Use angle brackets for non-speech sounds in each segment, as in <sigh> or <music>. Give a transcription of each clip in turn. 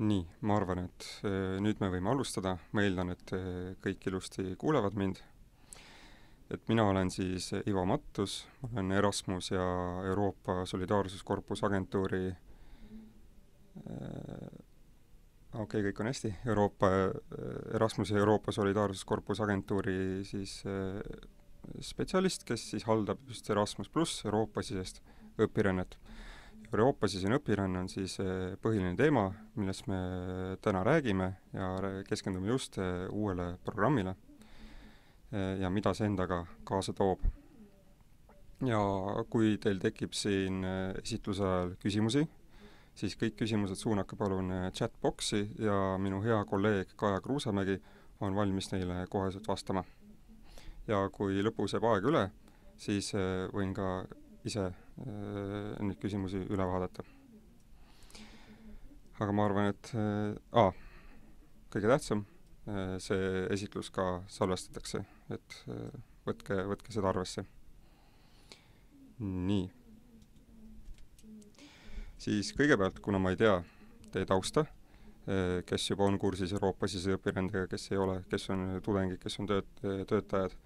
nii, ma arvan, et äh, nüüd me võime alustada, ma eeldan, et äh, kõik ilusti kuulevad mind. et mina olen siis Ivo Mattus, ma olen Erasmus ja Euroopa Solidaarsuskorpuse agentuuri äh, okei okay,, kõik on hästi, Euroopa, Erasmuse Euroopa Solidaarsuskorpuse agentuuri siis spetsialist, kes siis haldab just Erasmus pluss Euroopa-sisest õpirännet Euroopa-sisene õpiränne on siis eh, põhiline teema, millest me täna räägime ja keskendume just eh, uuele programmile eh, ja mida see endaga kaasa toob. ja kui teil tekib siin esitluse ajal küsimusi, siis kõik küsimused suunake palun chatboxi ja minu hea kolleeg Kaja Kruusamägi on valmis neile koheselt vastama. ja kui lõpus jääb aega üle, siis võin ka ise äh, neid küsimusi üle vaadata. aga ma arvan, et äh, kõige tähtsam äh,, see esitlus ka salvestatakse, et äh, võtke, võtke seda arvesse. nii. siis kõigepealt, kuna ma ei tea teie tausta kes juba on kursis Euroopa-sisese õpirändega, kes ei ole, kes on tudengid, kes on tööt-, töötajad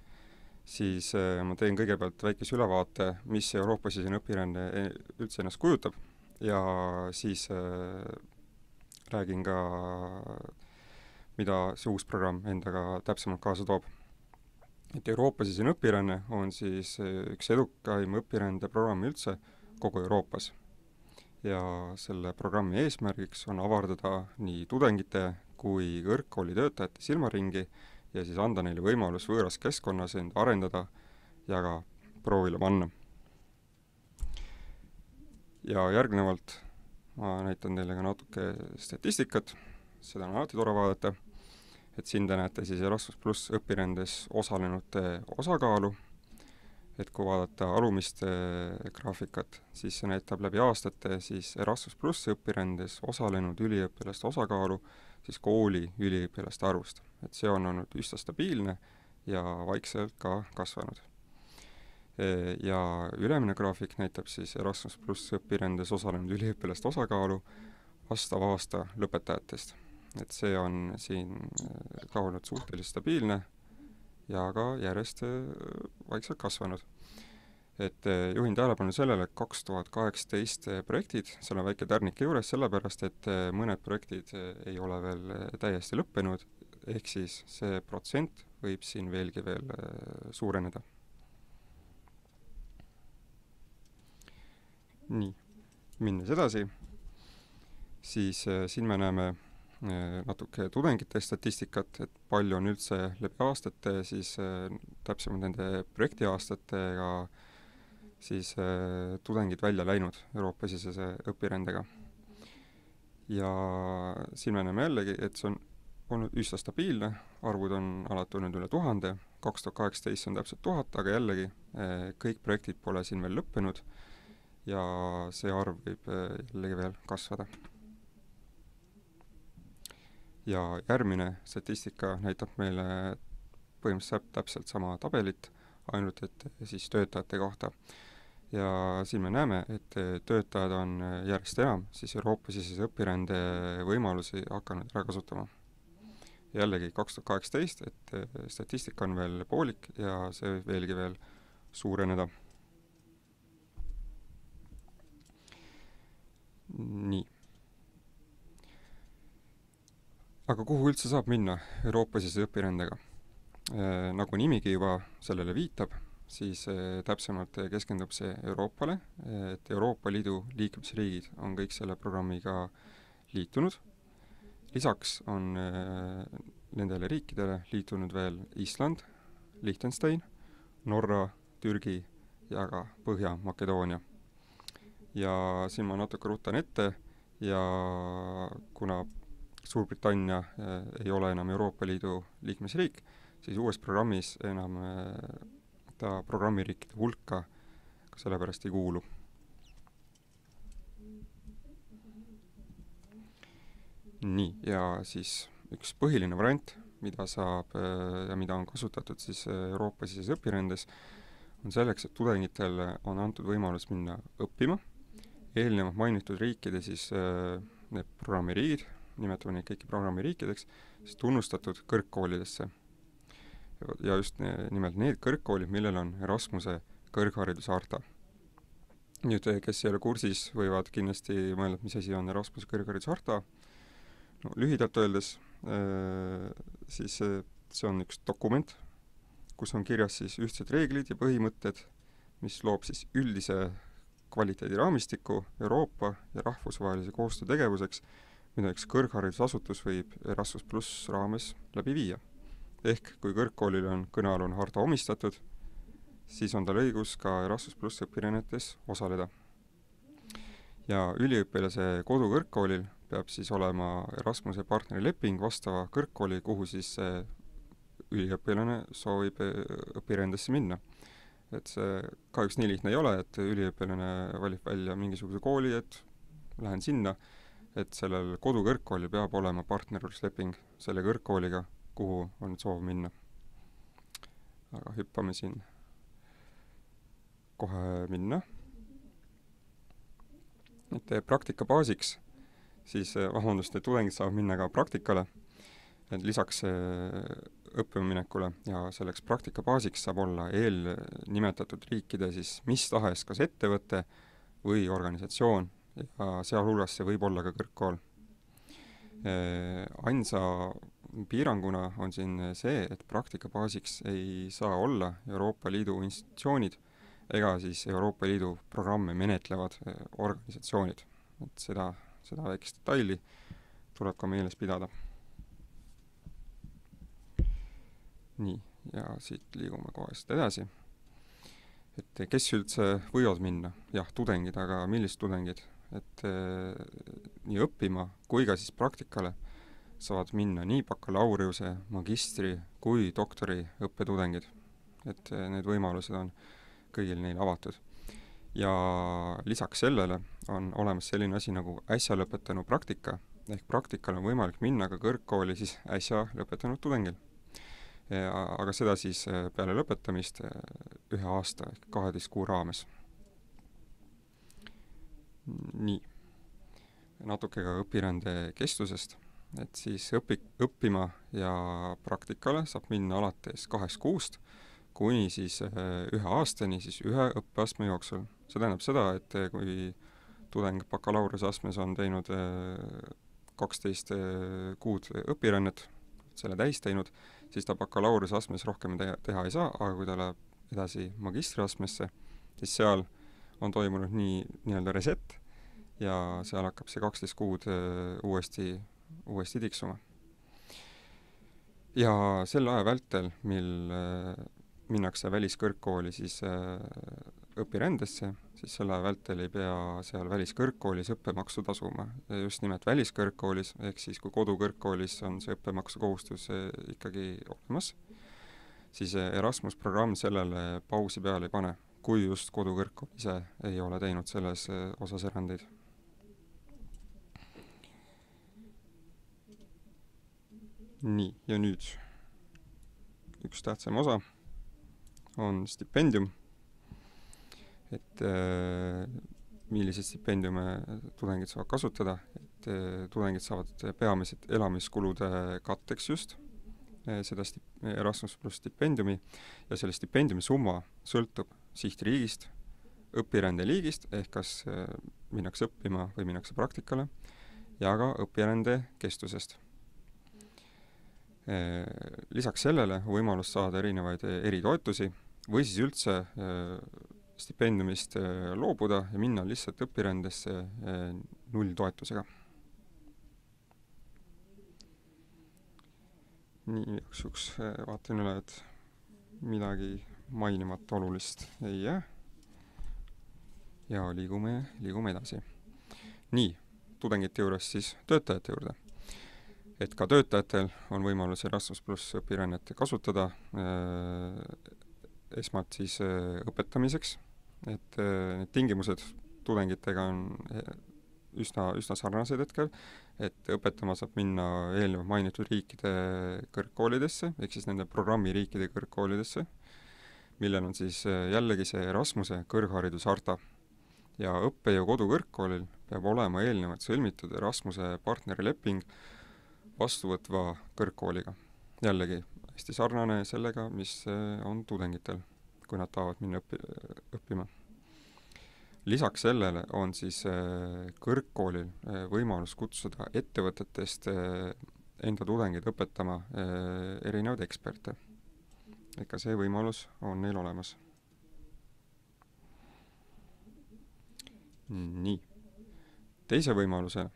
siis äh, ma teen kõigepealt väikese ülevaate, mis Euroopa-sisene õpiränne e, üldse ennast kujutab ja siis äh, räägin ka, mida see uus programm endaga täpsemalt kaasa toob. et Euroopa-sisene õpiränne on siis äh, üks edukaim õpirändeprogramm üldse kogu Euroopas. ja selle programmi eesmärgiks on avardada nii tudengite kui kõrgkooli töötajate silmaringi äh, ja siis anda neile võimalus võõras keskkonnas end arendada ja ka proovile panna. ja järgnevalt ma näitan teile ka natuke statistikat, seda on alati tore vaadata, et siin te näete siis Erasmus pluss õpirändes osalenute osakaalu, et kui vaadata alumist graafikat, siis see näitab läbi aastate siis Erasmus pluss õpirändes osalenud üliõpilaste osakaalu siis kooli üliõpilaste arvust. et see on olnud üsna stabiilne ja vaikselt ka kasvanud. E, ja ülemine graafik näitab siis Erasmus pluss õpirändes osalenud üliõpilaste osakaalu vastava aasta lõpetajatest. et see on siin e, ka olnud suhteliselt stabiilne ja ka järjest e, vaikselt kasvanud et eh, juhin tähelepanu sellele, et kaks tuhat kaheksateist eh, projektid, seal on väike tärnike juures, sellepärast et eh, mõned projektid ei ole veel täiesti lõppenud, ehk siis see protsent võib siin veelgi veel suureneda. nii, minnes edasi, siis siin me näeme natuke tudengite statistikat, et palju on üldse läbi aastate siis täpsemalt nende projektiaastatega äh, siis äh, tudengid välja läinud Euroopa-sisese õpirändega. ja siin me näeme jällegi, et see on olnud üsna stabiilne, arvud on alati olnud üle tuhande, kaks tuhat kaheksateist on täpselt tuhat, aga jällegi äh, kõik projektid pole siin veel lõppenud ja see arv võib äh, jällegi veel kasvada. ja järgmine statistika näitab meile põhimõtteliselt täpselt sama tabelit, ainult et siis töötajate kohta ja siin me näeme, et töötajad on järjest enam siis Euroopa-sisese õpirände võimalusi hakanud ära kasutama. jällegi kaks tuhat kaheksateist, et statistika on veel poolik ja see võib veelgi veel suureneda. nii. aga kuhu üldse saab minna Euroopa-sisese õpirändega? nagu nimigi juba sellele viitab siis äh, täpsemalt keskendub see Euroopale, et Euroopa Liidu liikmesriigid on kõik selle programmiga liitunud, lisaks on nendele riikidele liitunud veel Island, Liechtenstein, Norra, Türgi ja ka Põhja-Makedoonia. ja siin ma natuke rutan ette ja kuna Suurbritannia ei ole enam Euroopa Liidu liikmesriik, siis uues programmis enam ta programmiriikide hulka ka sellepärast ei kuulu. nii, ja siis üks põhiline variant, mida saab äh, ja mida on kasutatud siis äh, Euroopa-siseses õpirändes, on selleks, et tudengitele on antud võimalus minna õppima, eelnevalt mainitud riikide siis äh, need programmiriigid, nimetame neid kõiki programmiriikideks, siis tunnustatud kõrgkoolidesse. Ja just nimelt need kõrgkoolid, millel on Erasmuse kõrghariduse harta. nüüd, kes ei ole kursis, võivad kindlasti mõelda, et mis asi on Erasmuse kõrghariduse harta, no lühidalt öeldes äh, siis see on üks dokument, kus on kirjas siis ühtsed reeglid ja põhimõtted, mis loob siis üldise kvaliteediraamistiku Euroopa ja rahvusvahelise koostöö tegevuseks, mida üks kõrgharidusasutus võib Erasmus pluss raames läbi viia. Ehk kui kõrgkoolil on kõnealune harta omistatud, siis on tal õigus ka Erasmus pluss õpirännetes osaleda. ja üliõpilase kodukõrgkoolil peab siis olema Erasmuse partnerileping vastava kõrgkooli, kuhu siis see üliõpilane soovib õpirändesse minna et see kahjuks nii lihtne ei ole, et üliõpilane valib välja mingisuguse kooli, et lähen sinna, et sellel kodukõrgkoolil peab olema partnerlusleping selle kõrgkooliga, kuhu on soov minna. aga hüppame siin kohe minna. et praktika baasiks siis, vabandust, et tudengid saavad minna ka praktikale, et lisaks õppima minekule ja selleks praktika baasiks saab olla eelnimetatud riikide siis mis tahes kas ettevõte või organisatsioon ja sealhulgas see võib olla ka kõrgkool. Ainsa piiranguna on siin see, et praktika baasiks ei saa olla Euroopa Liidu institutsioonid ega siis Euroopa Liidu programme menetlevad organisatsioonid. et seda, seda väikest detaili tuleb ka meeles pidada nii, ja siit liigume kohe siit edasi. et kes üldse võivad minna, jah, tudengid, aga millised tudengid, et eh, nii õppima kui ka siis praktikale saavad minna nii bakalaureuse, magistri kui doktoriõppe tudengid. et eh, need võimalused on kõigil neil avatud. ja lisaks sellele on olemas selline asi nagu äsja lõpetanu praktika, ehk praktikal on võimalik minna ka kõrgkooli siis äsja lõpetanud tudengil aga seda siis äh, peale lõpetamist äh, ühe aasta ehk kaheteist kuu raames. nii, natuke ka õpirände kestusest, et siis õpi-, õppima ja praktikale saab minna alates kahest kuust kuni siis äh, ühe aastani siis ühe õppeastme jooksul. see tähendab seda, et kui tudeng bakalaureuseastmes on teinud kaksteist kuud õpirännet, selle täis teinud, siis ta bakalaureuseastmes rohkem te teha ei saa, aga kui ta läheb edasi magistriastmesse, siis seal on toimunud nii, nii-öelda reset ja seal hakkab see kaksteist kuud uuesti, uuesti tiksuma. ja selle aja vältel, mil öö, minnakse väliskõrgkooli siis öö, õpirändesse, siis selle vältel ei pea seal väliskõrgkoolis õppemaksu tasuma. just nimelt väliskõrgkoolis, ehk siis kui kodukõrgkoolis on see õppemaksu kohustus eh, ikkagi olemas, siis Erasmus programm sellele pausi peale ei pane, kui just kodukõrgkool ise ei ole teinud selles osas erandeid. Nii, ja nüüd üks tähtsam osa on stipendium. Et äh, milliseid stipendiume tudengid saavad kasutada, et äh, tudengid saavad peamiselt elamiskulude katteks just äh, seda stip-, Erasmus pluss stipendiumi. Ja selle stipendiumi summa sõltub sihtriigist, õpirände liigist, ehk kas minnakse õppima või minnakse praktikale, ja ka õpirände kestusest. Lisaks sellele võimalus saada erinevaid eritoetusi või siis üldse stipendiumist äh, loobuda ja minna lihtsalt õpirändesse äh, nulltoetusega. nii, igaks juhuks äh, vaatan üle, et midagi mainimata olulist ei jää. ja liigume, liigume edasi. nii, tudengite juurest siis töötajate juurde. Et ka töötajatel on võimalus Erasmus pluss õpirännet kasutada esmalt siis äh, õpetamiseks, et äh, need tingimused tudengitega on äh, üsna, üsna sarnased hetkel, et õpetama saab minna eelnevalt mainitud riikide kõrgkoolidesse, ehk siis nende programmiriikide kõrgkoolidesse, millel on siis jällegi see Erasmuse kõrgharidusharta. ja õppejõu kodukõrgkoolil peab olema eelnevalt sõlmitud Erasmuse partnerileping vastuvõtva kõrgkooliga. jällegi hästi sarnane sellega, mis on tudengitel, kui nad tahavad minna õpi-, õppima lisaks sellele on siis äh, kõrgkoolil äh, võimalus kutsuda ettevõtetest enda tudengeid õpetama erinevaid eksperte. et ka see võimalus on neil olemas. nii. teise võimaluse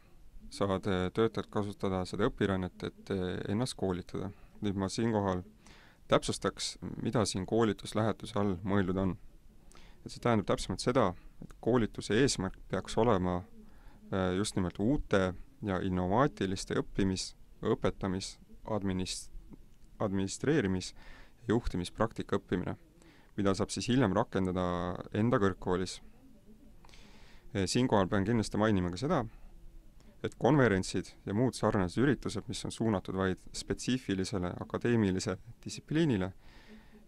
saavad töötajad kasutada seda õpirännet, et ennast koolitada. nüüd ma siinkohal täpsustaks, mida siin koolituslähetuse all mõeldud on. et see tähendab täpsemalt seda, et koolituse eesmärk peaks olema äh, just nimelt uute ja innovaatiliste õppimis, õpetamis, adminis-, administreerimis- ja juhtimispraktika õppimine, mida saab siis hiljem rakendada enda kõrgkoolis. Äh, siinkohal pean kindlasti mainima ka seda, et konverentsid ja muud sarnased üritused, mis on suunatud vaid spetsiifilisele akadeemilisele distsipliinile,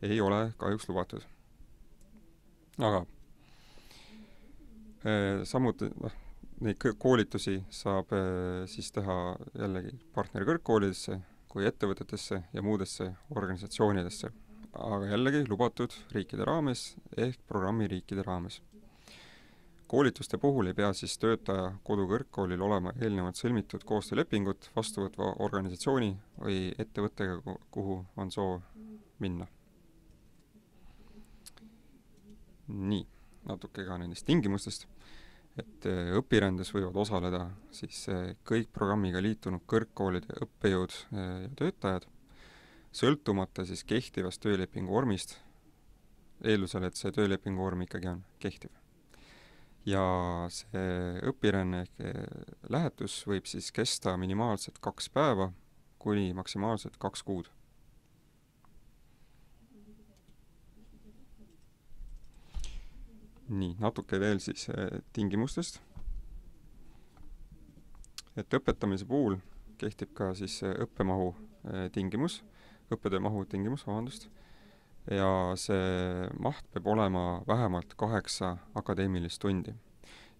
ei ole kahjuks lubatud. aga Äh, samuti noh, neid koolitusi saab äh, siis teha jällegi partnerkõrgkoolidesse kui ettevõtetesse ja muudesse organisatsioonidesse, aga jällegi lubatud riikide raames ehk programmiriikide raames. Koolituste puhul ei pea siis töötaja kodukõrgkoolil olema eelnevalt sõlmitud koostöölepingut vastuvõtva organisatsiooni või ettevõttega, kuhu on soov minna. nii natuke ka nendest tingimustest, et äh, õpirändes võivad osaleda siis äh, kõik programmiga liitunud kõrgkoolide õppejõud äh, ja töötajad, sõltumata siis kehtivast töölepingu vormist, eeldusel, et see töölepingu vorm ikkagi on kehtiv. Ja see õpiränne ehk lähetus võib siis kesta minimaalselt kaks päeva kuni maksimaalselt kaks kuud nii, natuke veel siis äh, tingimustest. et õpetamise puhul kehtib ka siis õppemahu äh, tingimus, õppetöö mahu tingimus, vabandust, ja see maht peab olema vähemalt kaheksa akadeemilist tundi.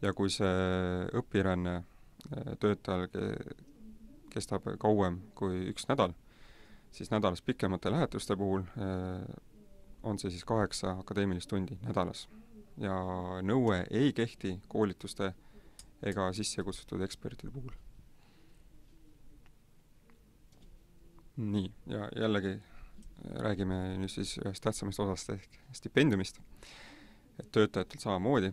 ja kui see õpiränne äh, töötajal kestab kauem kui üks nädal, siis nädalas pikemate lähetuste puhul on see siis kaheksa akadeemilist tundi nädalas ja nõue ei kehti koolituste ega sisse kutsutud ekspertide puhul. nii, ja jällegi räägime nüüd siis ühest tähtsamast osast ehk stipendiumist, et töötajatel samamoodi,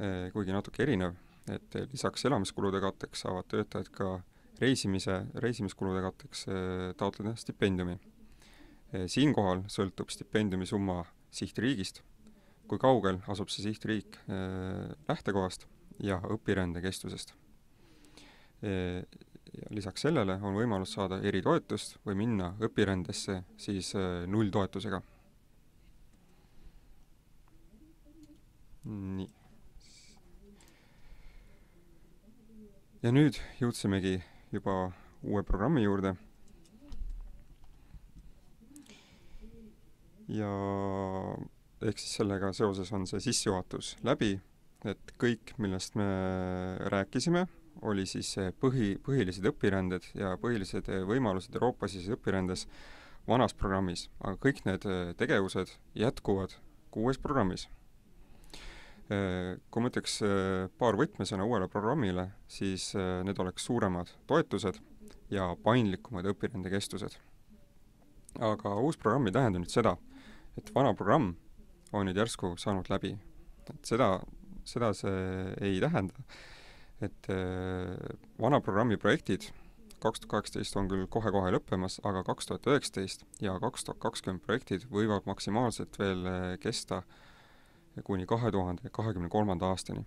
eh, kuigi natuke erinev, et lisaks elamiskulude katteks saavad töötajad ka reisimise, reisimiskulude katteks eh, taotleda stipendiumi. Eh, siinkohal sõltub stipendiumi summa sihtriigist kui kaugel asub see sihtriik äh, lähtekohast ja õpirände kestusest. Ja lisaks sellele on võimalus saada eritoetust või minna õpirändesse siis äh, nulltoetusega. nii. ja nüüd jõudsimegi juba uue programmi juurde ja ehk siis sellega seoses on see sissejuhatus läbi, et kõik, millest me rääkisime, oli siis põhi, põhilised õpiränded ja põhilised võimalused Euroopa-siseses õpirändes vanas programmis, aga kõik need tegevused jätkuvad ka uues programmis. Kui ma ütleks paar võtmesõna uuele programmile, siis need oleks suuremad toetused ja paindlikumad õpirände kestused. aga uus programm ei tähenda nüüd seda, et vana programm on nüüd järsku saanud läbi. et seda, seda see ei tähenda, et äh, vana programmi projektid kaks tuhat kaheksateist on küll kohe-kohe lõppemas, aga kaks tuhat üheksateist ja kaks tuhat kakskümmend projektid võivad maksimaalselt veel äh, kesta kuni kahe tuhande kahekümne kolmanda aastani.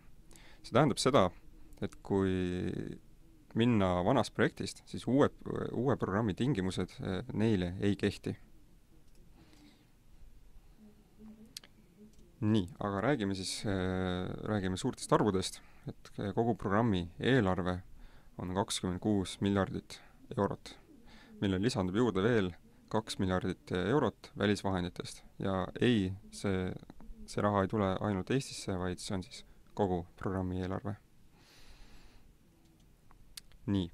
see tähendab seda, et kui minna vanast projektist, siis uue, uue programmi tingimused äh, neile ei kehti nii, aga räägime siis räägime suurtest arvudest, et kogu programmi eelarve on kakskümmend kuus miljardit eurot, millele lisandub juurde veel kaks miljardit eurot välisvahenditest ja ei, see, see raha ei tule ainult Eestisse, vaid see on siis kogu programmi eelarve. nii.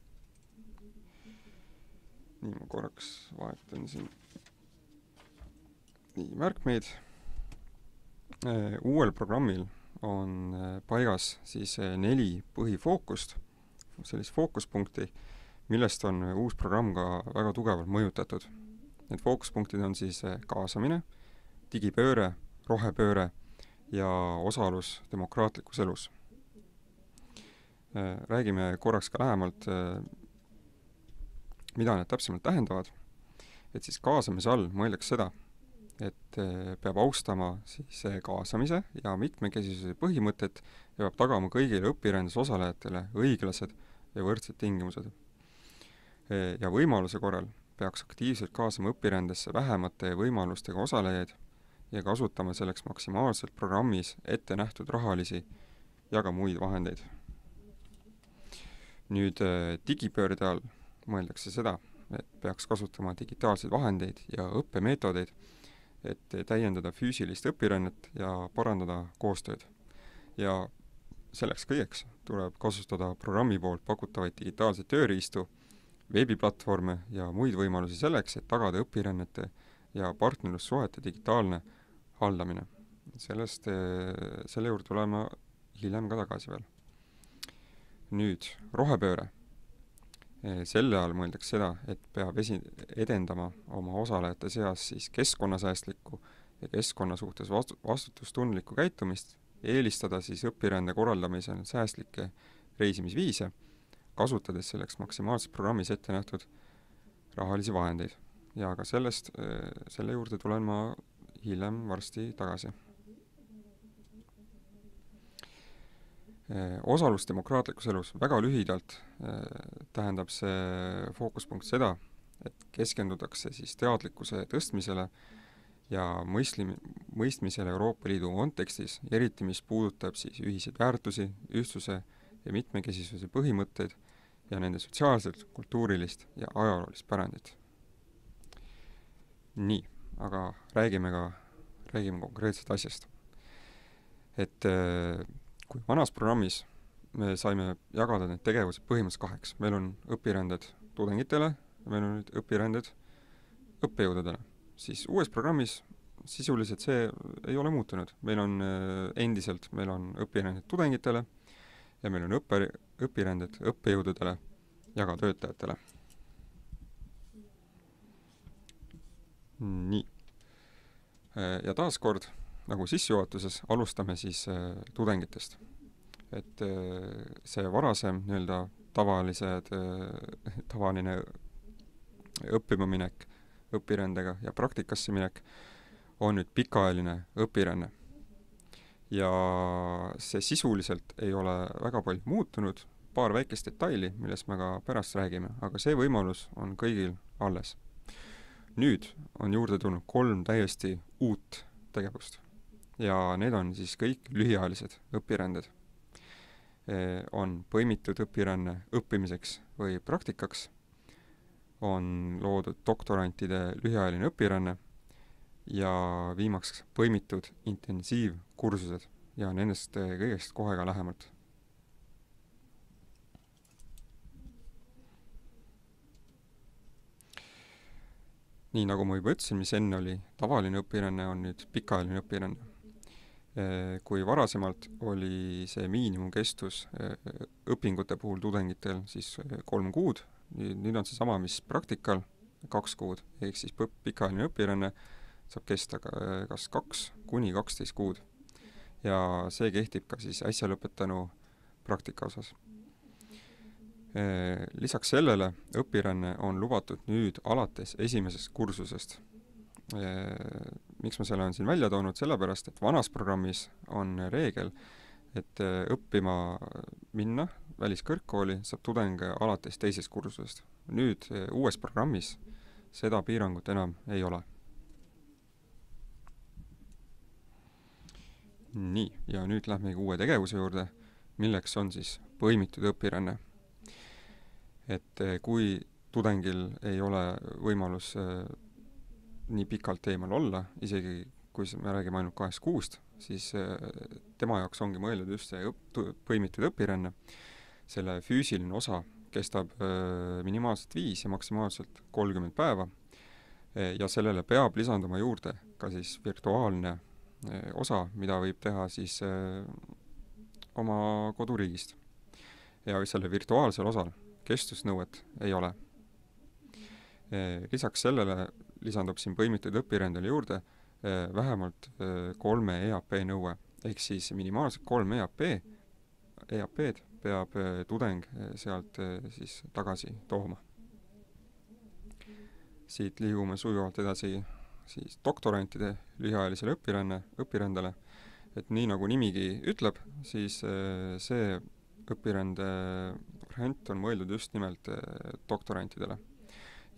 nii, ma korraks vahetan siin nii märkmeid. uuel programmil on paigas siis neli põhifookust, sellist fookuspunkti, millest on uus programm ka väga tugevalt mõjutatud. Need fookuspunktid on siis kaasamine, digipööre, rohepööre ja osalus demokraatlikus elus. Räägime korraks ka lähemalt, mida need täpsemalt tähendavad, et siis kaasamise all mõeldakse seda, et peab austama siis kaasamise ja mitmekesisuse põhimõtet ja peab tagama kõigile õpirändes osalejatele õiglased ja võrdsed tingimused. ja võimaluse korral peaks aktiivselt kaasama õpirändesse vähemate võimalustega osalejaid ja kasutama selleks maksimaalselt programmis ette nähtud rahalisi ja ka muid vahendeid. nüüd digipöörde all mõeldakse seda, et peaks kasutama digitaalseid vahendeid ja õppemeetodeid, et täiendada füüsilist õpirännet ja parandada koostööd. ja selleks kõigeks tuleb kasutada programmi poolt pakutavaid digitaalseid tööriistu, veebiplatvorme ja muid võimalusi selleks, et tagada õpirännete ja partnerlussuhete digitaalne haldamine. sellest, selle juurde tuleme hiljem ka tagasi veel. nüüd rohepööre. Selle all mõeldakse seda, et peab esi-, edendama oma osalejate seas siis keskkonnasäästlikku ja keskkonna suhtes vastu-, vastutustundlikku käitumist, eelistada siis õpirände korraldamisel säästlikke reisimisviise, kasutades selleks maksimaalselt programmis ette nähtud rahalisi vahendeid. ja ka sellest, selle juurde tulen ma hiljem varsti tagasi. Osalus demokraatlikus elus, väga lühidalt tähendab see fookuspunkt seda, et keskendutakse siis teadlikkuse tõstmisele ja mõistli-, mõistmisele Euroopa Liidu kontekstis, eriti mis puudutab siis ühiseid väärtusi, ühtsuse ja mitmekesisuse põhimõtteid ja nende sotsiaalset, kultuurilist ja ajaloolist pärandit. nii aga räägime ka, räägime konkreetsest asjast. et äh, kui vanas programmis me saime jagada need tegevused põhimõtteliselt kaheks, meil on õpiränded tudengitele meil on nüüd õpiränded õppejõududele, siis uues programmis sisuliselt see ei ole muutunud, meil on äh, endiselt, meil on õpiränded tudengitele ja meil on õppe, õpiränded õppejõududele ja ka töötajatele nii. Äh, ja taaskord, nagu sissejuhatuses, alustame siis äh, tudengitest. et äh, see varasem nii-öelda tavalised, <laughs> tavaline õppima minek, õpirändega ja praktikasse minek on nüüd pikaajaline õpiränne. ja see sisuliselt ei ole väga palju muutunud, paar väikest detaili, millest me ka pärast räägime, aga see võimalus on kõigil alles nüüd on juurde tulnud kolm täiesti uut tegevust ja need on siis kõik lühiajalised õpiränded. on põimitud õpiränne õppimiseks või praktikaks, on loodud doktorantide lühiajaline õpiränne ja viimaks põimitud intensiivkursused ja nendest kõigest kohe ka lähemalt nii nagu ma juba ütlesin, mis enne oli tavaline õpiränne, on nüüd pikaajaline õpiränne. Kui varasemalt oli see miinimumkestus õpingute puhul tudengitel siis kolm kuud, nüüd on seesama, mis praktikal, kaks kuud, ehk siis pikaajaline õpiränne saab kesta ka kas kaks kuni kaksteist kuud. ja see kehtib ka siis äsja lõpetanu praktika osas Äh, lisaks sellele õpiränne on lubatud nüüd alates esimesest kursusest. Äh, miks ma selle olen siin välja toonud, sellepärast et vanas programmis on reegel, et äh, õppima minna väliskõrgkooli saab tudeng alates teisest kursusest. nüüd uues programmis seda piirangut enam ei ole. nii, ja nüüd lähmegi uue tegevuse juurde, milleks on siis põimitud õpiränne et eh, kui tudengil ei ole võimalus nii pikalt eemal olla, isegi kui me räägime ainult kahest kuust, siis eh, tema jaoks ongi mõeldud just see õp-, põimitud õpiränne, selle füüsiline osa kestab minimaalselt viis ja maksimaalselt kolmkümmend päeva ja sellele peab lisanduma juurde ka siis virtuaalne osa, mida võib teha siis oma koduriigist. ja sellel virtuaalsel osal kestvusnõuet ei ole. lisaks sellele lisandub siin põimitud õpirändele juurde vähemalt kolme EAP nõue, ehk siis minimaalselt kolm EAP, EAP-d peab tudeng sealt siis tagasi tooma. siit liigume sujuvalt edasi siis doktorantide lühiajalisele õpiränne, õpirändele et nii, nagu nimigi ütleb, siis äh, see õpirände variant on mõeldud just nimelt äh, doktorantidele.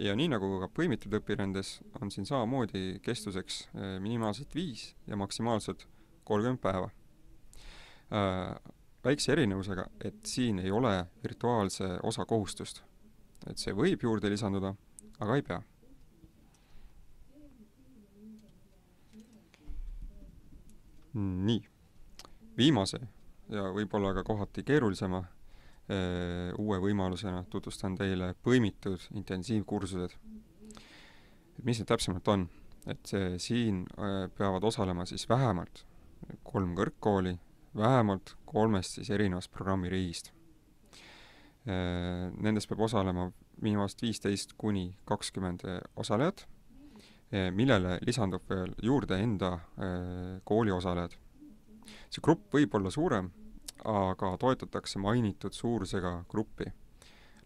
Ja nii, nagu ka põimitud õpirändes, on siin samamoodi kestuseks äh, minimaalselt viis ja maksimaalselt kolmkümmend päeva. Väikse erinevusega, et siin ei ole virtuaalse osa kohustust. et see võib juurde lisanduda, aga ei pea nii, viimase ja võib-olla ka kohati keerulisema äh, uue võimalusena tutvustan teile põimitud intensiivkursused. et mis need täpsemalt on? et see, siin äh, peavad osalema siis vähemalt kolm kõrgkooli, vähemalt kolmest siis erinevast programmiriigist äh,. Nendes peab osalema minimaalselt viisteist kuni kakskümmend osalejat millele lisandub veel juurde enda kooli osalejad. see grupp võib olla suurem, aga toetatakse mainitud suurusega gruppi.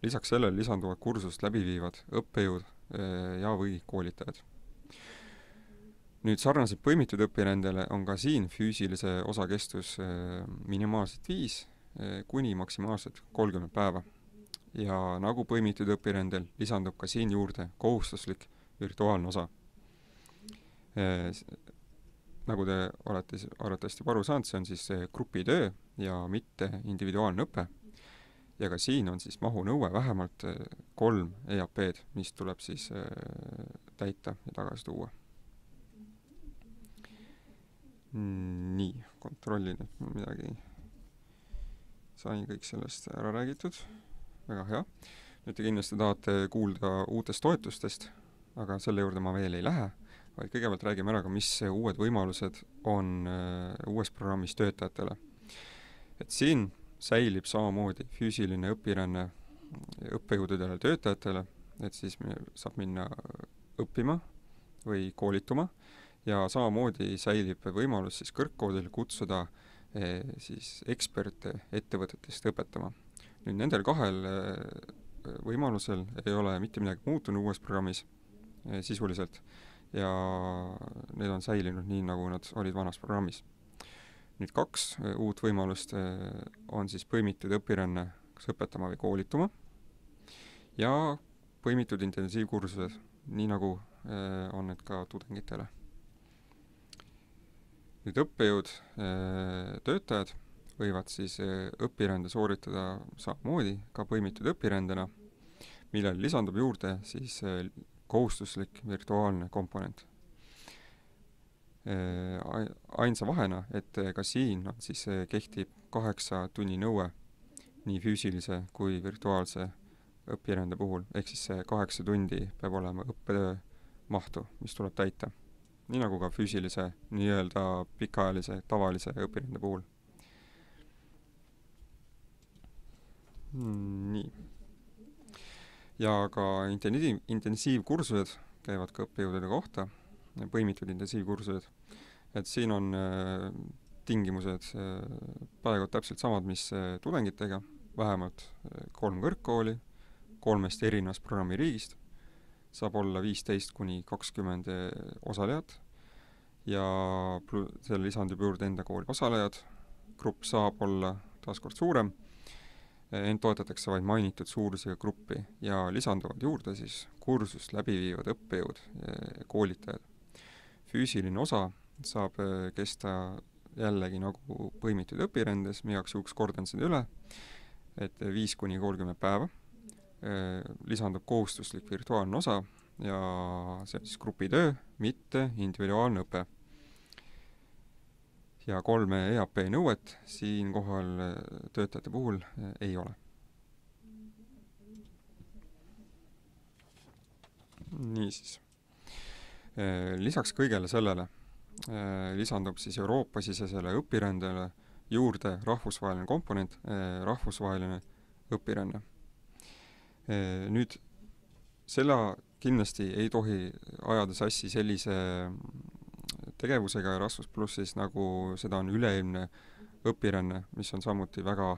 lisaks sellele lisanduvad kursust läbi viivad õppejõud eh, ja või koolitajad. nüüd sarnaselt põimitud õpirändele on ka siin füüsilise osa kestus minimaalselt viis kuni maksimaalselt kolmkümmend päeva. ja nagu põimitud õpirändel, lisandub ka siin juurde kohustuslik virtuaalne osa nagu te olete arvatavasti juba aru saanud, see on siis grupitöö ja mitte individuaalne õpe. ja ka siin on siis mahunõue vähemalt äh, kolm EAP-d, mis tuleb siis äh, täita ja tagasi tuua. nii, kontrollin, et mul midagi, sain kõik sellest ära räägitud, väga hea. nüüd te kindlasti tahate kuulda uutest toetustest, aga selle juurde ma veel ei lähe vaid kõigepealt räägime ära ka, mis uued võimalused on äh, uues programmis töötajatele. et siin säilib samamoodi füüsiline õpiränne õppejõududele, töötajatele, et siis saab minna õppima või koolituma ja samamoodi säilib võimalus siis kõrgkoolil kutsuda eh, siis eksperte ettevõtetest õpetama. nüüd nendel kahel võimalusel ei ole mitte midagi muutunud uues programmis sisuliselt ja need on säilinud nii, nagu nad olid vanas programmis. nüüd kaks äh, uut võimalust äh, on siis põimitud õpiränne kas õpetama või koolituma ja põimitud intensiivkursused, nii nagu äh, on need ka tudengitele. nüüd õppejõud, töötajad võivad siis õpirände sooritada samamoodi ka põimitud õpirändena, millele lisandub juurde siis kohustuslik virtuaalne komponent. Äh, ainsa vahena, et ka siin on siis, kehtib kaheksa tunni nõue nii füüsilise kui virtuaalse õpirände puhul, ehk siis see kaheksa tundi peab olema õppetöö mahtu, mis tuleb täita. nii nagu ka füüsilise nii-öelda pikaajalise tavalise õpirände puhul. nii ja ka intensiiv, intensiivkursused käivad ka õppejõudude kohta, põimitud intensiivkursused, et siin on äh, tingimused äh, praegu täpselt samad, mis äh, tudengitega, vähemalt äh, kolm kõrgkooli, kolmest erinevast programmiriigist, saab olla viisteist kuni kakskümmend äh, osalejat. Ja sellele lisandub juurde enda kooli osalejad, grupp saab olla taaskord suurem ent toetatakse vaid mainitud suurusega gruppi ja lisanduvad juurde siis kursust läbi viivad õppejõud, koolitajad. füüsiline osa saab äh, kesta jällegi nagu põimitud õpirändes, ma igaks juhuks kordan seda üle, et viis kuni kolmkümmend päeva, äh, lisandub kohustuslik virtuaalne osa ja see on siis grupitöö, mitte individuaalne õpe ja kolme EAP nõuet siinkohal äh, töötajate puhul äh, ei ole. niisiis, lisaks kõigele sellele lisandub siis Euroopa-sisesele õpirändele juurde rahvusvaheline komponent, rahvusvaheline õpiränne. Nüüd selle kindlasti ei tohi ajada sassi sellise tegevusega Erasmus plussis, nagu seda on üleilmne õpiränne, mis on samuti väga,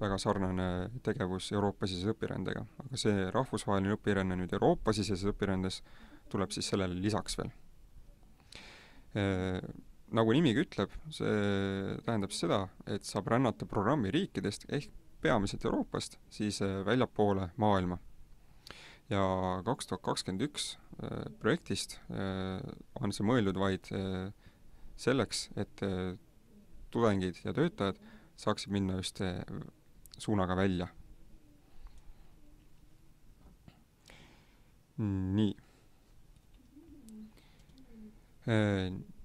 väga sarnane tegevus Euroopa-sisese õpirändega. aga see rahvusvaheline õpiränne nüüd Euroopa-siseses õpirändes tuleb siis sellele lisaks veel e,. Nagu nimigi ütleb, see tähendab seda, et saab rännata programmi riikidest ehk peamiselt Euroopast siis e, väljapoole maailma ja kaks tuhat kakskümmend üks äh, projektist äh, on see mõeldud vaid äh, selleks, et tudengid ja töötajad saaksid minna just suunaga välja. nii.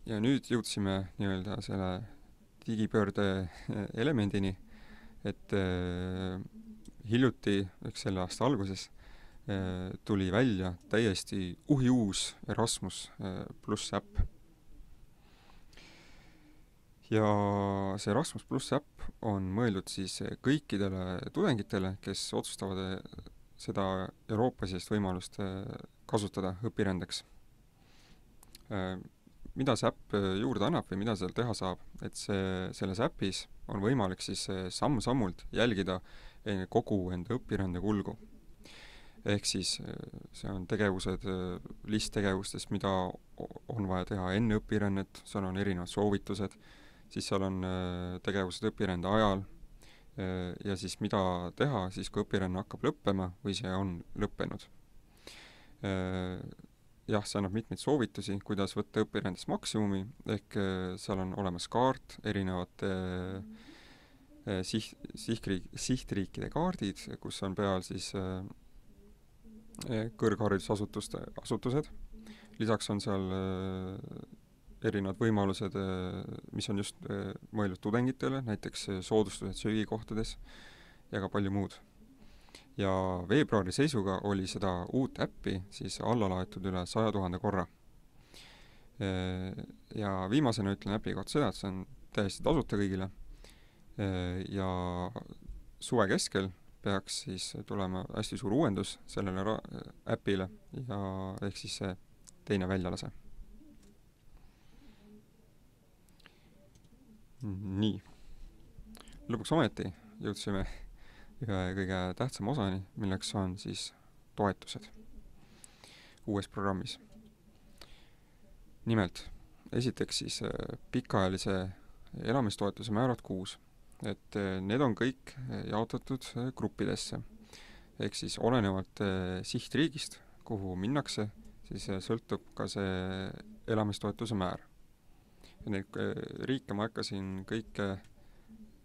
ja nüüd jõudsime nii-öelda selle digipöörde elemendini, et hiljuti, eks selle aasta alguses Äh, tuli välja täiesti uhiuus Erasmus äh, pluss äpp. ja see Erasmus pluss äpp on mõeldud siis kõikidele tudengitele, kes otsustavad äh, seda Euroopa-sisest võimalust kasutada õpirändeks. mida see äpp juurde annab või mida seal teha saab, et see, selles äpis on võimalik siis samm-sammult jälgida kogu enda õpirände kulgu ehk siis äh, see on tegevused, äh, list tegevustest, mida on vaja teha enne õpirännet, seal on erinevad soovitused, siis seal on äh, tegevused õpirände ajal. Ja siis mida teha siis, kui õpiränne hakkab lõppema või see on lõppenud. jah, see annab mitmeid soovitusi, kuidas võtta õpirändest maksimumi, ehk seal on olemas kaart erinevate siht, sihtriik, sihtriikide kaardid, kus on peal siis äh, kõrgharidusasutuste, asutused, lisaks on seal eh, erinevad võimalused, eh, mis on just mõeldud tudengitele, näiteks soodustused söögikohtades ja ka palju muud. ja veebruari seisuga oli seda uut äppi siis alla laetud üle saja tuhande korra. Ja viimasena ütlen äpi kohta seda, et see on täiesti tasuta kõigile ja suve keskel peaks siis tulema hästi suur uuendus sellele ra-, äpile ja ehk siis see teine väljalase. nii. lõpuks ometi jõudsime ühe kõige tähtsama osani, milleks on siis toetused uues programmis. nimelt, esiteks siis äh, pikaajalise elamistoetuse määrad kuus et eh, need on kõik eh, jaotatud eh, gruppidesse. ehk siis olenevalt sihtriigist, kuhu minnakse, siis sõltub ka see elamistoetuse määr. neid riike ma ei hakka siin kõike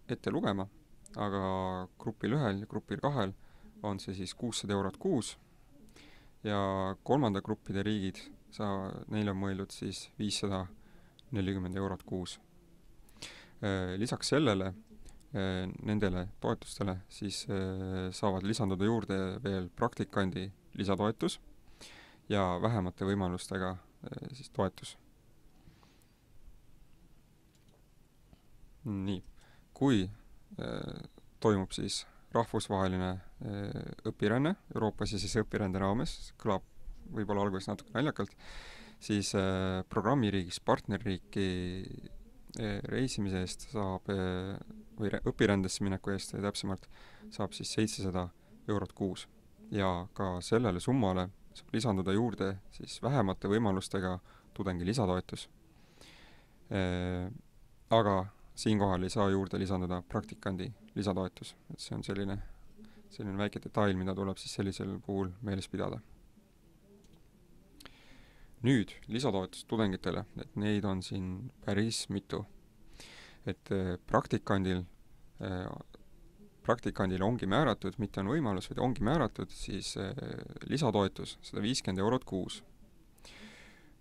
ette lugema, aga grupil ühel ja grupil kahel on see siis kuussada eurot kuus ja kolmanda gruppide riigid, sa, neile on mõeldud siis viissada nelikümmend eurot kuus. Lisaks sellele nendele toetustele, siis äh, saavad lisanduda juurde veel praktikandi lisatoetus ja vähemate võimalustega äh, siis toetus. nii, kui toimub siis rahvusvaheline õpiränne Euroopa-sisese õpirände raames, kõlab võib-olla alguses natuke naljakalt, siis programmiriigis partnerriiki reisimise eest saab või õpirändesse mineku eest täpsemalt, saab siis seitsesada eurot kuus. ja ka sellele summale saab lisanduda juurde siis vähemate võimalustega tudengi lisatoetus. Aga siinkohal ei saa juurde lisanduda praktikandi lisatoetus, et see on selline, selline väike detail, mida tuleb siis sellisel puhul meeles pidada. nüüd lisatoetus tudengitele, et neid on siin päris mitu et äh, praktikandil, äh, praktikandil ongi määratud, mitte on võimalus, vaid ongi määratud siis äh, lisatoetus sada viiskümmend eurot kuus.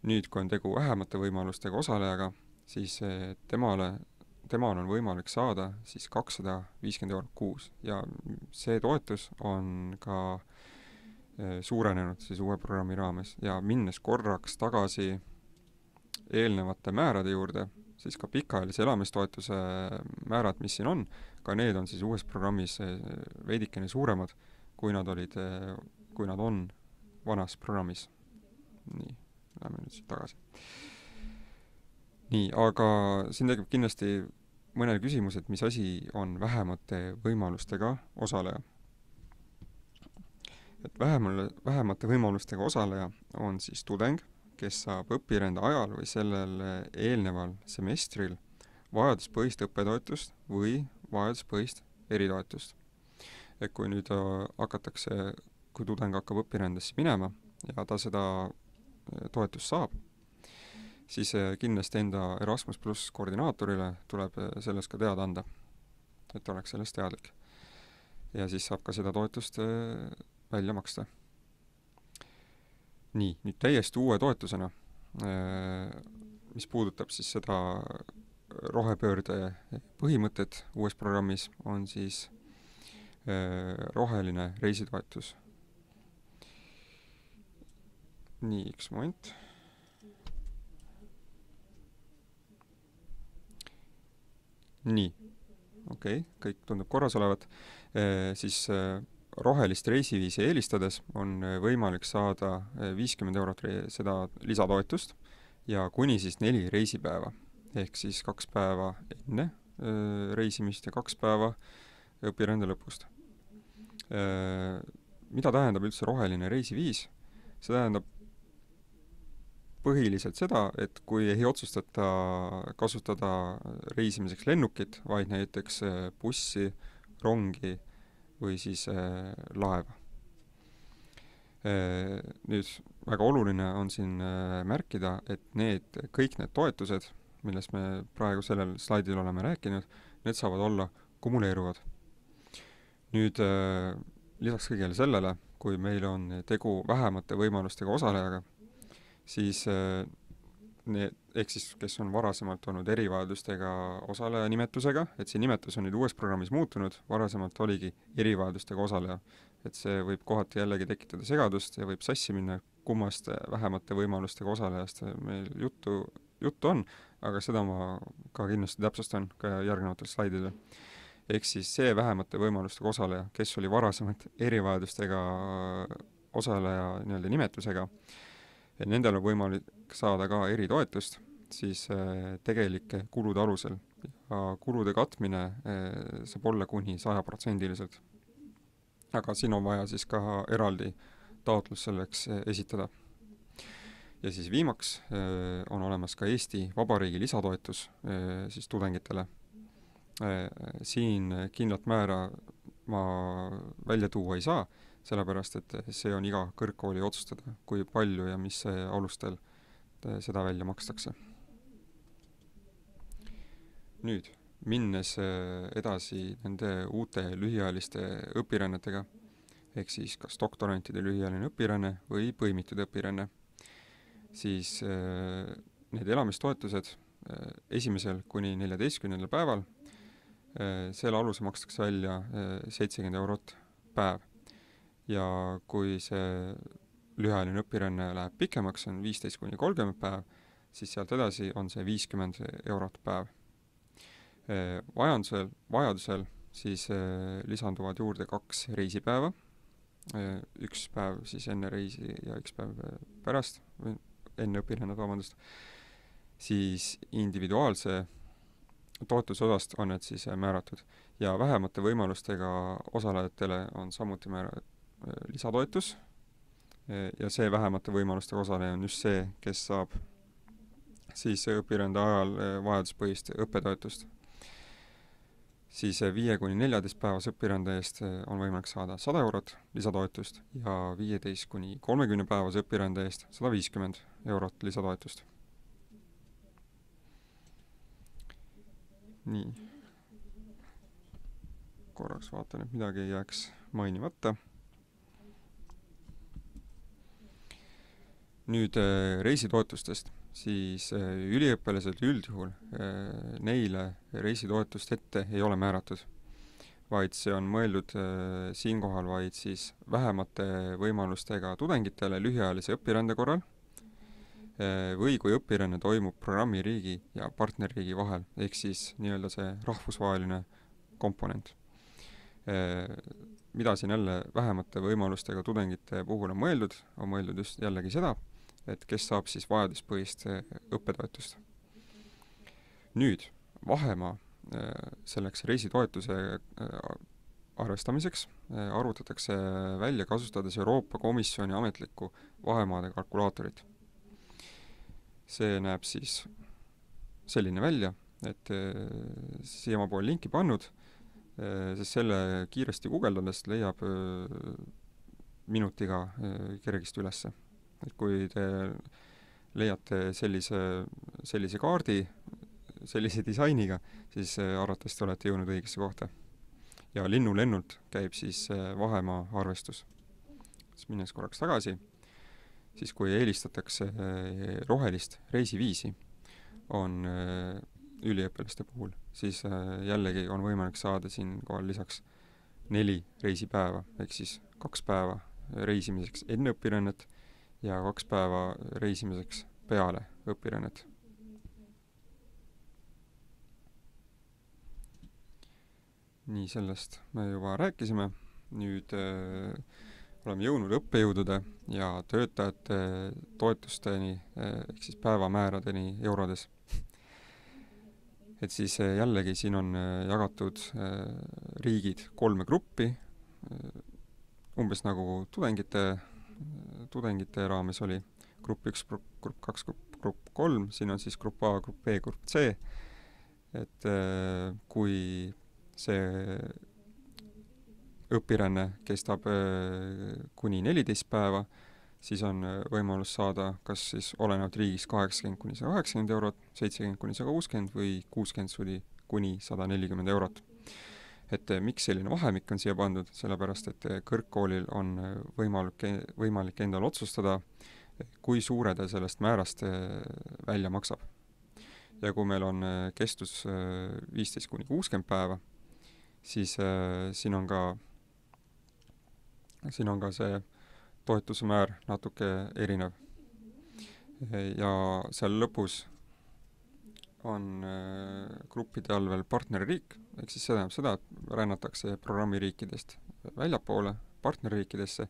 nüüd, kui on tegu vähemate võimalustega osalejaga, siis temale temal on võimalik saada siis kakssada viiskümmend eurot kuus ja see toetus on ka suurenenud siis uue programmi raames ja minnes korraks tagasi eelnevate määrade juurde, siis ka pikaajalise elamistoetuse määrad, mis siin on, ka need on siis uues programmis äh, veidikene suuremad, kui nad olid, kui nad on vanas programmis. nii, lähme nüüd siit tagasi nii, aga siin tekib kindlasti mõnel küsimus, et mis asi on vähemate võimalustega osaleja. et vähemal, vähemate võimalustega osaleja on siis tudeng, kes saab õpirände ajal või sellel eelneval semestril vajaduspõhist õppetoetust või vajaduspõhist eritoetust. et kui nüüd äh, hakatakse, kui tudeng hakkab õpirändesse minema ja ta seda äh, toetust saab, siis äh, kindlasti enda Erasmus pluss koordinaatorile tuleb sellest ka teada anda, et oleks sellest teadlik. ja siis saab ka seda toetust välja maksta. Nii, nüüd täiesti uue toetusena, mis puudutab siis seda rohepöörde põhimõtet uues programmis, on siis roheline reisitoetus. nii, üks moment nii, okei okay,, kõik tundub korras olevat e,, siis rohelist reisiviisi eelistades on eh, võimalik saada viiskümmend eurot seda lisatoetust ja kuni siis neli reisipäeva. ehk siis kaks päeva enne e, reisimist ja kaks päeva õpirände lõpust. mida tähendab üldse roheline reisiviis? see tähendab põhiliselt seda, et kui ei otsustata kasutada reisimiseks lennukit, vaid näiteks äh, bussi, rongi või siis äh, laeva. Äh, nüüd väga oluline on siin märkida, et need, kõik need toetused, millest me praegu sellel slaidil oleme rääkinud, need saavad olla kumuleeruvad. nüüd lisaks kõigele sellele, kui meil on tegu vähemate võimalustega osalejaga, siis äh, ehk siis kes on varasemalt olnud erivajadustega osaleja nimetusega, et see nimetus on nüüd uues programmis muutunud, varasemalt oligi erivajadustega osaleja. et see võib kohati jällegi tekitada segadust ja võib sassi minna, kummast vähemate võimalustega osalejast meil juttu, juttu on, aga seda ma ka kindlasti täpsustan ka järgnevatel slaididel. ehk siis see vähemate võimalustega osaleja, kes oli varasemalt erivajadustega osaleja nii-öelda nimetusega, et nendel on võimalik saada ka eritoetust, siis äh, tegelike kulude alusel ja kulude katmine äh, saab olla kuni sajaprotsendiliselt. aga siin on vaja siis ka eraldi taotlus selleks äh, esitada. ja siis viimaks on olemas ka Eesti Vabariigi lisatoetus siis tudengitele. siin kindlat määra ma välja tuua ei saa sellepärast et see on iga kõrgkooli otsustada, kui palju ja mis alustel seda välja makstakse. nüüd, minnes äh, edasi nende uute lühiajaliste õpirännetega, ehk siis kas doktorantide lühiajaline õpiränne või põimitud õpiränne, siis äh, need elamistoetused esimesel kuni neljateistkümnendal päeval, selle alusel makstakse välja seitsekümmend eurot päev ja kui see lühiajaline õpiränne läheb pikemaks, on viisteist kuni kolmkümmend päev, siis sealt edasi on see viiskümmend eurot päev. Vajadusel, vajadusel siis lisanduvad juurde kaks reisipäeva, üks päev siis enne reisi ja üks päev pärast, või enne õpirännet, vabandust, siis individuaalse toetuse osast on need siis määratud. Ja vähemate võimalustega osalejatele on samuti määratud Äh, lisatoetus. äh, ja see vähemate võimalustega osaleja on just see, kes saab siis õpirände ajal äh, vajaduspõhist õppetoetust. siis viie kuni neljateistpäevase õpirände eest on võimalik saada sada eurot lisatoetust ja viieteist kuni kolmekümne päevase õpirände eest sada viiskümmend eurot lisatoetust. nii. korraks vaatan, et midagi ei jääks mainimata nüüd äh, reisitoetustest, siis üliõpilased üldjuhul, neile reisitoetust ette ei ole määratud, vaid see on mõeldud siinkohal vaid siis vähemate võimalustega tudengitele lühiajalise õpirände korral või kui õpiränne toimub programmiriigi ja partnerriigi vahel, ehk siis nii-öelda see rahvusvaheline komponent. Mida siin jälle vähemate võimalustega tudengite puhul on mõeldud, on mõeldud just jällegi seda, et kes saab siis vajaduspõhist õppetoetust. nüüd, vahemaa selleks reisitoetuse arvestamiseks arvutatakse välja kasutades Euroopa Komisjoni ametlikku vahemaade kalkulaatorit see näeb siis selline välja, et äh, siia ma pole linki pannud, äh, sest selle kiiresti guugeldades leiab äh, minutiga kergesti ülesse. Et kui te leiate sellise, sellise kaardi, sellise disainiga, siis arvatavasti olete jõudnud õigesse kohta. ja linnulennult käib siis vahemaa arvestus. siis minnes korraks tagasi siis kui eelistatakse eh, rohelist reisiviisi, on üliõpilaste puhul, siis jällegi on võimalik saada siinkohal lisaks neli reisipäeva, ehk siis kaks päeva reisimiseks enne õpirännet ja kaks päeva reisimiseks peale õpirännet. nii, sellest me juba rääkisime, nüüd äh, oleme jõudnud õppejõudude ja töötajate toetusteni ehk siis päevamääradeni eurodes. et siis eh, jällegi siin on jagatud riigid kolme gruppi, umbes nagu tudengite, tudengite raames oli grupp üks, grupp kaks, grupp, grupp kolm, siin on siis grupp A, grupp B, grupp C, et kui see õpiränne kestab äh, kuni neliteist päeva, siis on äh, võimalus saada kas siis olenevalt riigist kaheksakümmend kuni sada kaheksakümmend eurot, seitsekümmend kuni sada kuuskümmend või kuuskümmend kuni sada nelikümmend eurot. Et äh, miks selline vahemik on siia pandud, sellepärast et kõrgkoolil on võimalik, võimalik endal otsustada, kui suure ta sellest määrast välja maksab. ja kui meil on kestus viisteist kuni kuuskümmend päeva, siis siin on ka siin on ka see toetuse määr natuke erinev. ja seal lõpus on äh, gruppide all veel partnerriik, ehk siis see tähendab seda, et rännatakse programmiriikidest väljapoole, partnerriikidesse,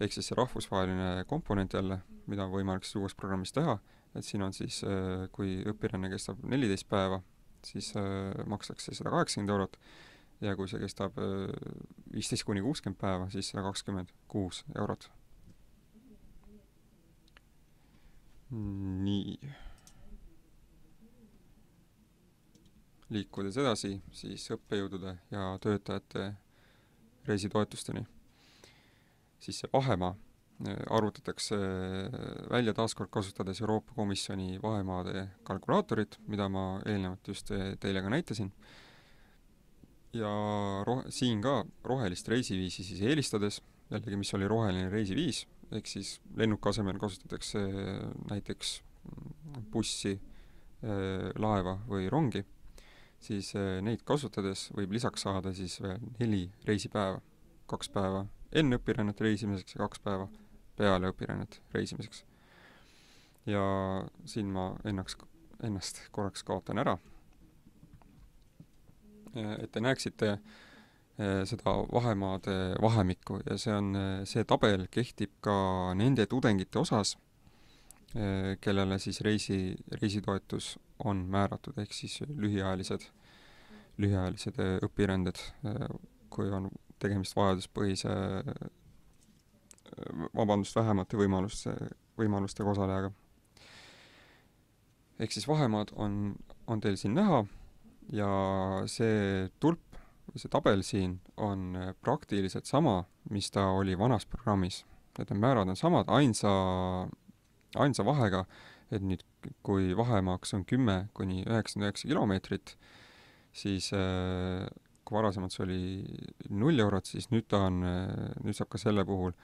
ehk siis see rahvusvaheline komponent jälle, mida on võimalik siis uues programmis teha, et siin on siis, äh, kui õpiränne kestab neliteist päeva, siis äh, makstakse sada kaheksakümmend eurot ja kui see kestab viisteist kuni kuuskümmend päeva, siis sada kakskümmend kuus eurot. nii. Liikudes edasi siis õppejõudude ja töötajate reisitoetusteni, siis see vahemaa äh, arvutatakse välja taaskord kasutades Euroopa Komisjoni vahemaade kalkulaatorit, mida ma eelnevalt just teile ka näitasin. Ja roh-, siin ka rohelist reisiviisi siis eelistades, jällegi, mis oli roheline reisiviis, ehk siis lennuki asemel kasutatakse näiteks bussi, laeva või rongi, siis neid kasutades võib lisaks saada siis veel neli reisipäeva. kaks päeva enne õpirännet reisimiseks ja kaks päeva peale õpirännet reisimiseks. ja siin ma ennaks, ennast korraks kaotan ära et te näeksite eh, seda vahemaade vahemikku ja see on, eh, see tabel kehtib ka nende tudengite osas, eh, kellele siis reisi, reisitoetus on määratud, ehk siis lühiajalised, lühiajalised õpiränded, kui on tegemist vajaduspõhise, vabandust, vähemate võimaluste, võimalustega osalejaga. ehk siis vahemaad on, on teil siin näha ja see tulp, see tabel siin on äh, praktiliselt sama, mis ta oli vanas programmis. need määrad on samad, ainsa, ainsa vahega, et nüüd, kui vahemaaks on kümme kuni üheksakümmend üheksa kilomeetrit, siis äh, kui varasemalt see oli null eurot, siis nüüd ta on, äh, nüüd saab ka selle puhul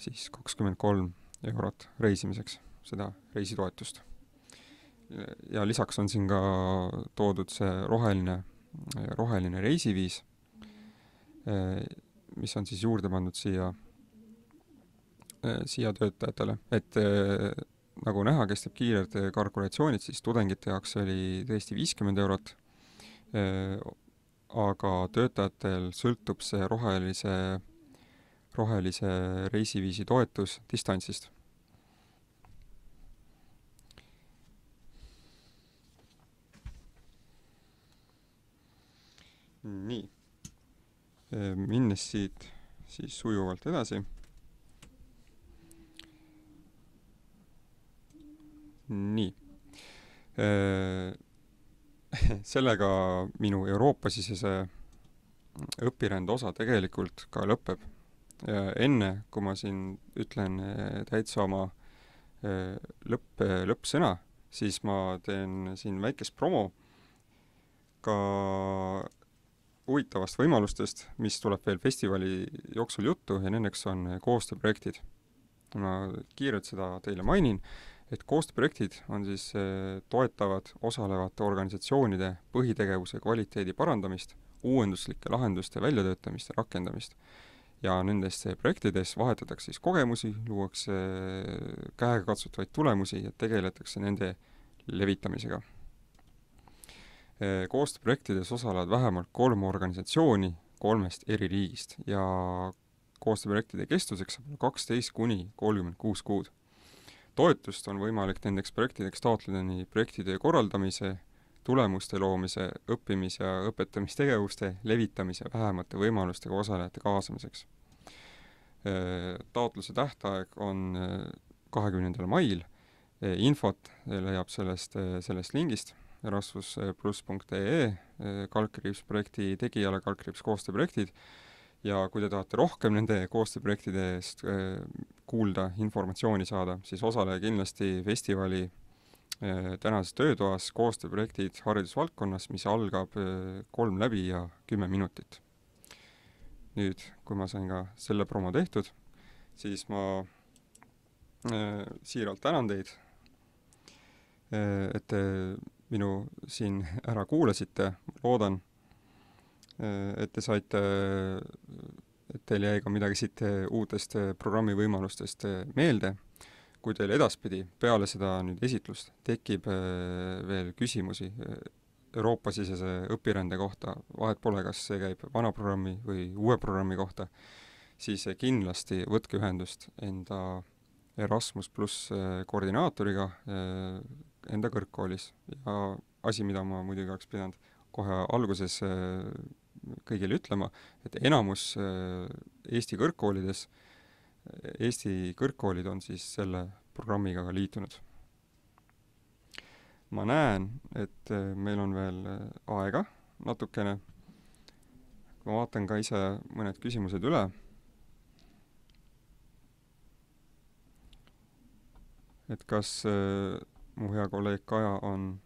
siis kakskümmend kolm eurot reisimiseks, seda reisitoetust. Ja lisaks on siin ka toodud see roheline, roheline reisiviis, mis on siis juurde pandud siia, siia töötajatele, et nagu näha, kes teeb kiired kalkulatsioonid, siis tudengite jaoks oli tõesti viiskümmend eurot, aga töötajatel sõltub see rohelise, rohelise reisiviisi toetus distantsist. Nii, minnes siit siis sujuvalt edasi. Nii, <laughs> sellega minu Euroopa-sisese õpirände osa tegelikult ka lõpeb. enne, kui ma siin ütlen täitsa oma lõpp, lõppsõna, siis ma teen siin väikest promo ka huvitavast võimalustest, mis tuleb veel festivali jooksul juttu ja nendeks on koostööprojektid. ma kiirelt seda teile mainin, et koostööprojektid on siis eh, toetavad osalevate organisatsioonide põhitegevuse kvaliteedi parandamist, uuenduslike lahenduste väljatöötamist ja rakendamist. ja nendes projektides vahetatakse siis kogemusi, luuakse käegakatsutavaid tulemusi ja tegeletakse nende levitamisega Eh, koostööprojektides osalevad vähemalt kolm organisatsiooni kolmest eri riigist ja koostööprojektide kestuseks saab olla kaksteist kuni kolmkümmend kuus kuud. Toetust on võimalik nendeks projektideks taotleda nii projektitöö korraldamise, tulemuste loomise, õppimis- ja õpetamistegevuste levitamise vähemate võimalustega osalejate kaasamiseks. Eh, taotluse tähtaeg on eh, kahekümnendal mail, infot leiab sellest, sellest lingist erasmusplus.ee eh, kaldkriips projekti tegijale kaldkriips koostööprojektid ja kui te tahate rohkem nende koostööprojektide eest eh, kuulda, informatsiooni saada, siis osalege kindlasti festivali eh, tänases töötoas koostööprojektid haridusvaldkonnas, mis algab kolm läbi ja kümme minutit. nüüd, kui ma sain ka selle promo tehtud, siis ma siiralt tänan teid, et te minu siin ära kuulasite, loodan, et te saite, et teil jäi ka midagi siit uutest programmi võimalustest meelde. kui teil edaspidi peale seda nüüd esitlust tekib veel küsimusi Euroopa-sisese õpirände kohta, vahet pole, kas see käib vana programmi või uue programmi kohta, siis kindlasti võtke ühendust enda Erasmus pluss koordinaatoriga enda kõrgkoolis ja asi, mida ma muidugi oleks pidanud kohe alguses äh, kõigile ütlema, et enamus äh, Eesti kõrgkoolides, Eesti kõrgkoolid on siis selle programmiga ka liitunud. ma näen, et äh, meil on veel aega natukene, ma vaatan ka ise mõned küsimused üle. Et kas mu hea kolleeg Kaja on,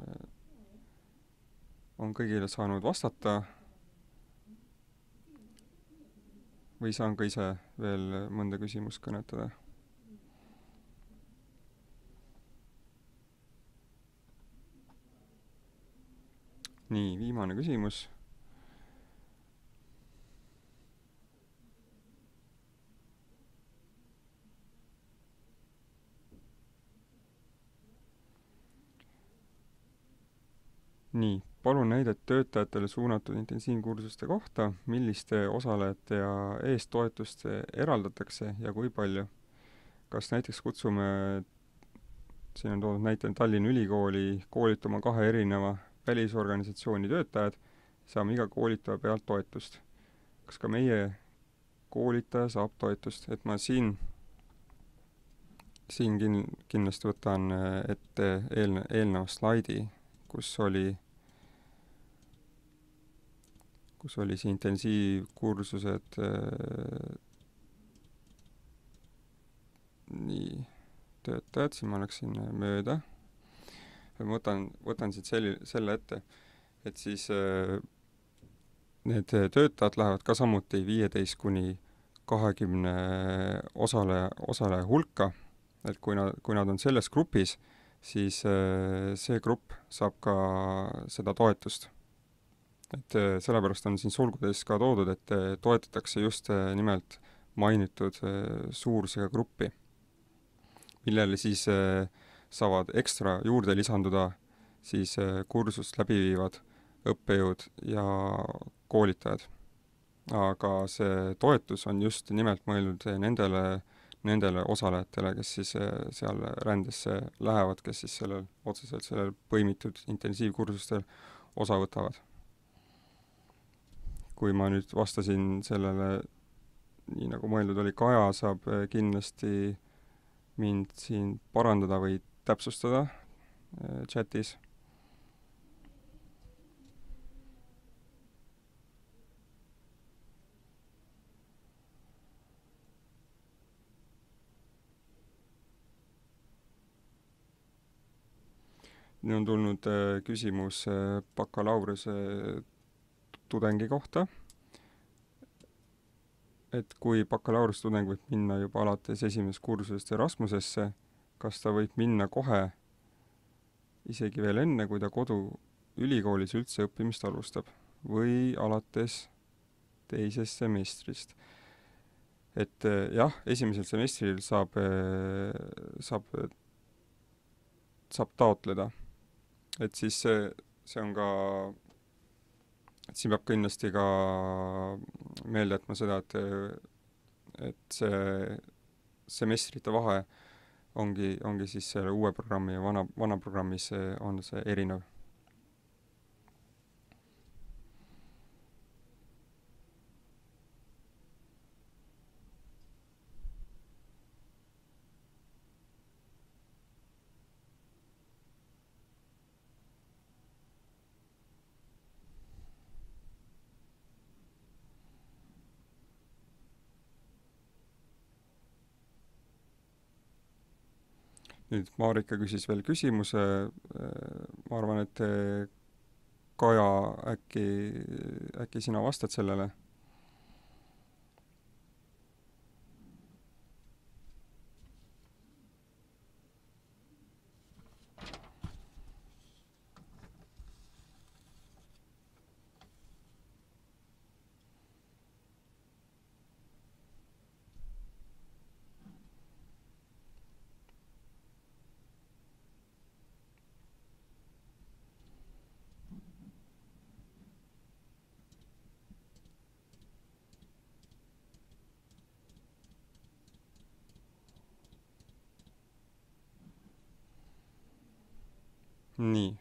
äh, on kõigile saanud vastata või saan ka ise veel mõnda küsimust kõnetada? nii, viimane küsimus nii, palun näidet töötajatele suunatud intensiivkursuste kohta, milliste osalejate ja eest toetust eraldatakse ja kui palju? kas näiteks kutsume, siin on toodud näitena Tallinna Ülikooli koolitama kahe erineva välisorganisatsiooni töötajad, saame iga koolitaja pealt toetust. kas ka meie koolitaja saab toetust, et ma siin, siin kin-, kindlasti võtan ette eelne-, eelneva slaidi, kus oli kus oli see intensiivkursused äh, nii, töötajad, siin ma läksin mööda. ma võtan, võtan siit selli-, selle ette, et siis äh, need töötajad lähevad ka samuti viieteist kuni kahekümne osaleja, osaleja hulka, et kui nad, kui nad on selles grupis, siis see grupp saab ka seda toetust. Et sellepärast on siin sulgudes ka toodud, et toetatakse just nimelt mainitud suurusega gruppi, millele siis saavad ekstra juurde lisanduda siis kursust läbi viivad õppejõud ja koolitajad. aga see toetus on just nimelt mõeldud nendele, nendele osalejatele, kes siis seal rändesse lähevad, kes siis sellel, otseselt sellel põimitud intensiivkursustel osa võtavad. Kui ma nüüd vastasin sellele nii, nagu mõeldud oli, Kaja saab kindlasti mind siin parandada või täpsustada chatis. Nüüd on tulnud äh, küsimus äh, bakalaureuse tudengi kohta. et kui bakalaureustudeng võib minna juba alates esimesest kursusest Erasmusesse, kas ta võib minna kohe, isegi veel enne, kui ta koduülikoolis üldse õppimist alustab või alates teisest semestrist? et äh, jah, esimesel semestril saab, saab, saab taotleda et siis see, see on ka, et siin peab kindlasti ka meelde jätma seda, et et see semestrite vahe ongi, ongi siis selle uue programmi ja vana, vana programmis on see erinev nüüd Marika küsis veel küsimuse, ma arvan, et Kaja, äkki, äkki sina vastad sellele? nii,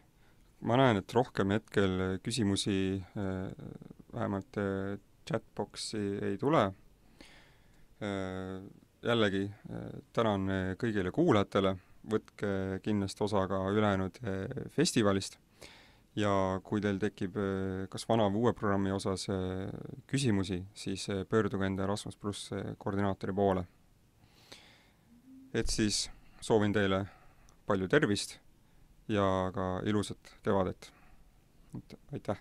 ma näen, et rohkem hetkel küsimusi äh, vähemalt äh, chatbox'i ei tule. Äh, jällegi tänan kõigile kuulajatele, võtke kindlasti osa ka ülejäänud festivalist ja kui teil tekib kas vana või uue programmi osas küsimusi, siis pöörduge enda Erasmus pluss koordinaatori poole. et siis soovin teile palju tervist ja ka ilusat kevadet. Aitäh!